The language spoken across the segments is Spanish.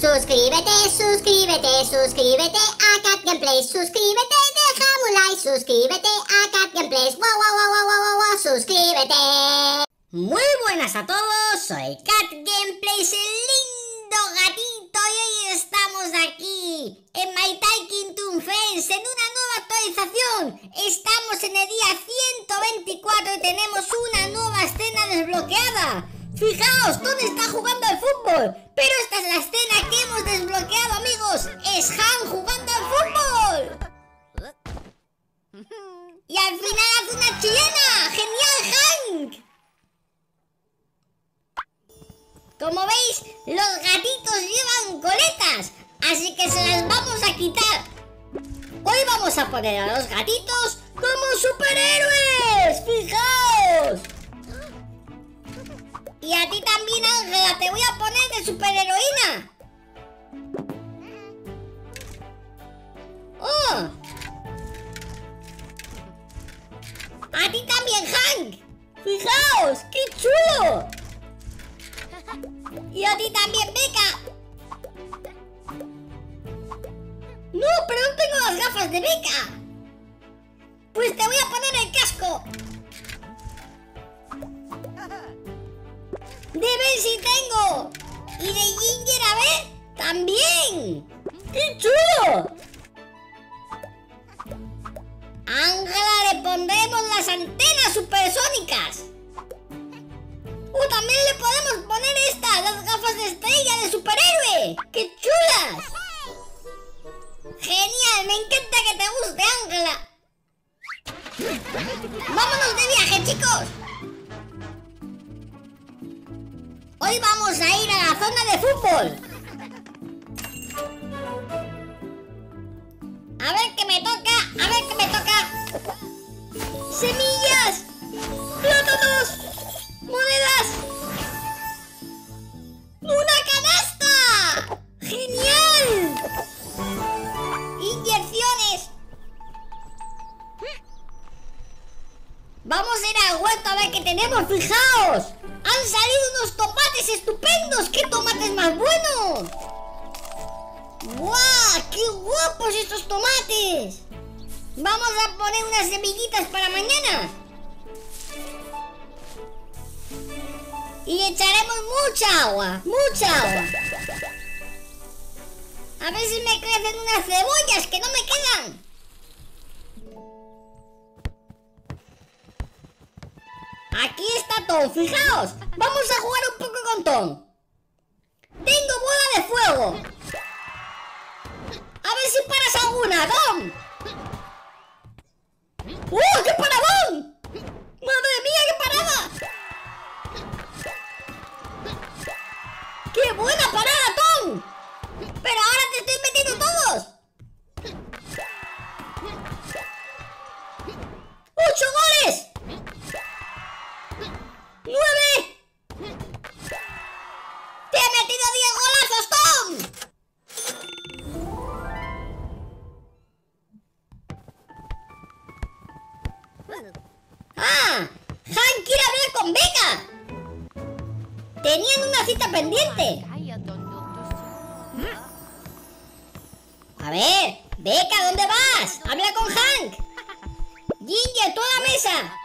Suscríbete, suscríbete, suscríbete a Cat Gameplays. Suscríbete, deja un like. Suscríbete a Cat Gameplays. Wow, wow, wow, wow, wow, suscríbete. Muy buenas a todos, soy Cat Gameplays, el lindo gatito, y hoy estamos aquí en My Taking Toon Fence en una nueva actualización. Estamos en el día 124 y tenemos una nueva escena desbloqueada. Fijaos, Tony está jugando al fútbol, pero esta es la escena que hemos desbloqueado, amigos. Es Han jugando al fútbol. Y al final hace una chilena. ¡Genial, Hank! Como veis, los gatitos llevan coletas, así que se las vamos a quitar. Hoy vamos a poner a los gatitos como superhéroes. ¡Fijaos! Superheroína. ¡Oh! A ti también, Hank. Fijaos, qué chulo. Y a ti también, Beca. No, pero no tengo las gafas de Beca. Pues te voy a poner el casco. De Ben sí tengo. Y de Ginger, a ver, también. ¡Qué chulo! Ángela le pondremos las antenas supersónicas. O también le podemos poner estas, las gafas de estrella de superhéroe. ¡Qué chulas! Genial, me encanta que te guste, Ángela. Vámonos de viaje, chicos. Hoy vamos a ir a la zona de fútbol. A ver qué me toca, a ver qué me toca. Semillas, plátanos, monedas. ¡Una canasta! ¡Genial! Inyecciones. Vamos a ir al huerto a ver qué tenemos, fijaos. Han salido unos tomates estupendos. ¡Qué tomates más buenos! ¡Guau! ¡Qué guapos estos tomates! Vamos a poner unas semillitas para mañana. Y echaremos mucha agua, mucha agua. A ver si me crecen unas cebollas que no me quedan. Aquí está Tom, fijaos. Vamos a jugar un poco con Tom. Tengo bola de fuego. A ver si paras alguna, Tom. ¡Ah! ¡Hank quiere hablar con Becca! Tenían una cita pendiente. A ver, Becca, ¿dónde vas? Habla con Hank. Ginger, toda mesa.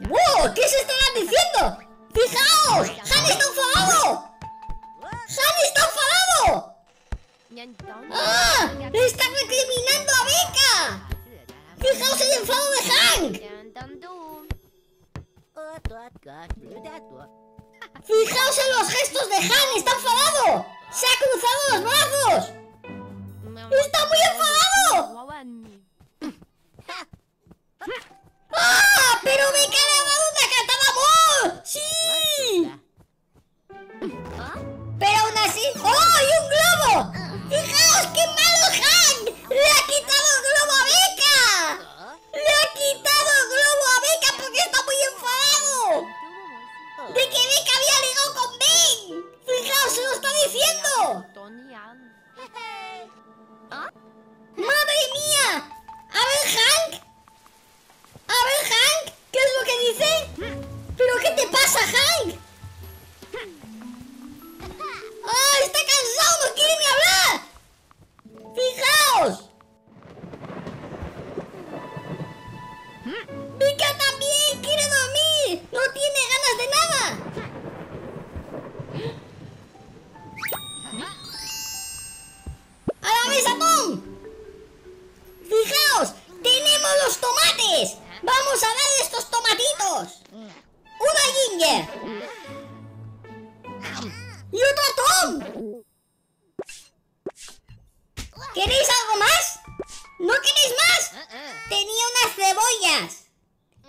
¡Wow! ¿Qué se estarán diciendo? ¡Fijaos! ¡Han está enfadado! ¡Ah! ¡Le están recriminando a Becca! ¡Fijaos el enfado de Hank! ¡Fijaos en los gestos de Han! ¡Está enfadado! ¡Se ha cruzado los brazos! ¡Está muy enfadado! ¡De que Becca había ligado con Ben! ¡Fijaos, se lo está diciendo! ¡Madre mía! A ver, Hank. A ver, Hank. ¿Qué es lo que dice? ¿Pero qué te pasa, Hank?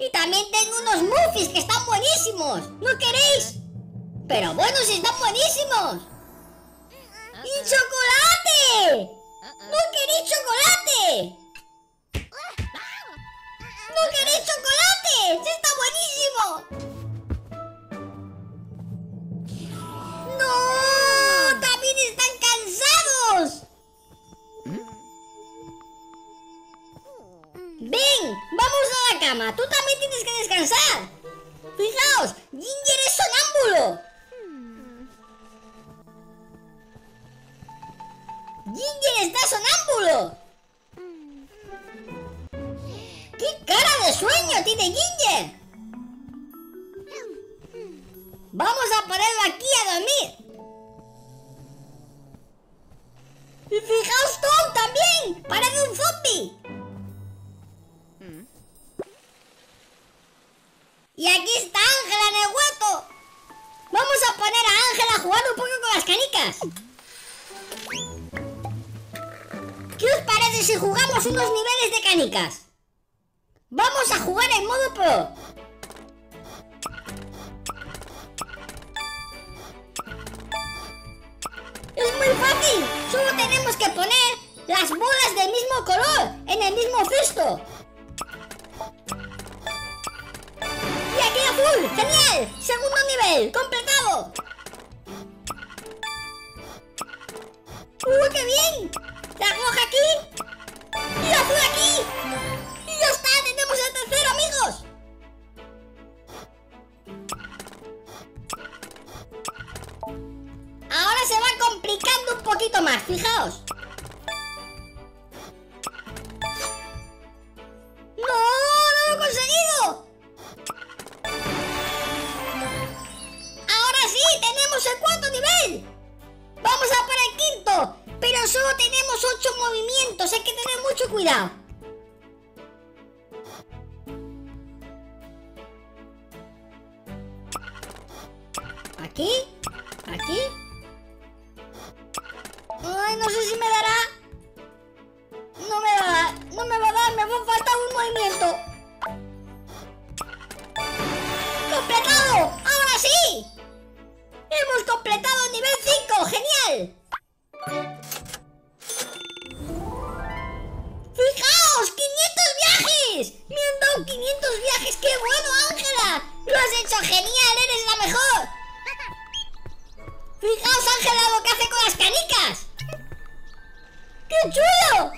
Y también tengo unos muffins que están buenísimos. ¿No queréis? Pero bueno, si están buenísimos. ¡Y chocolate! ¡No queréis chocolate! ¡No queréis chocolate! ¡Sí está buenísimo! ¡Tú también tienes que descansar! ¡Fijaos! ¡Ginger es sonámbulo! ¡Ginger está sonámbulo! ¡Qué cara de sueño tiene Ginger! Vamos a ponerlo aquí a dormir. Y fijaos Tom también, parece Y aquí está Ángela en el huerto. Vamos a poner a Ángela a jugar un poco con las canicas. ¿Qué os parece si jugamos unos niveles de canicas? Vamos a jugar en modo pro. Es muy fácil. Solo tenemos que poner las bolas del mismo color en el mismo cesto. Aquí azul. Genial. Segundo nivel. Completado. ¡Uy, qué bien! La roja aquí. Y azul aquí. Y ya está. Tenemos el tercero, amigos. Ahora se va complicando un poquito más, fijaos. Cuidado. Aquí, aquí. ¡Qué chulo!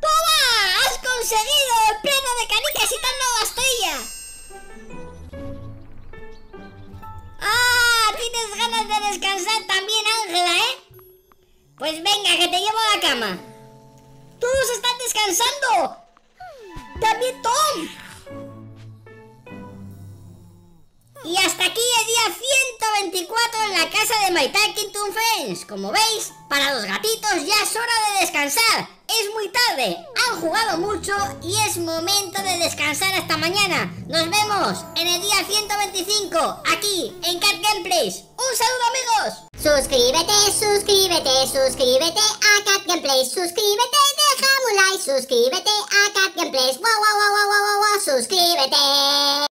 ¡Toma! ¡Has conseguido el pleno de canicas y tal no estrella! ¡Ah! ¿Tienes ganas de descansar también, Ángela, eh? Pues venga, que te llevo a la cama. ¡Todos están descansando! ¡También Tom! Y hasta aquí el día 124 en la casa de My Talking Toon Friends. Como veis, para los gatitos ya es hora de descansar. Es muy tarde, han jugado mucho y es momento de descansar hasta mañana. Nos vemos en el día 125, aquí en Cat Gameplays. ¡Un saludo amigos! Suscríbete, suscríbete, suscríbete a Cat Gameplays. Suscríbete, deja un like. Suscríbete a Cat Gameplays. Wow, wow, wow, wow, wow, wow. Suscríbete.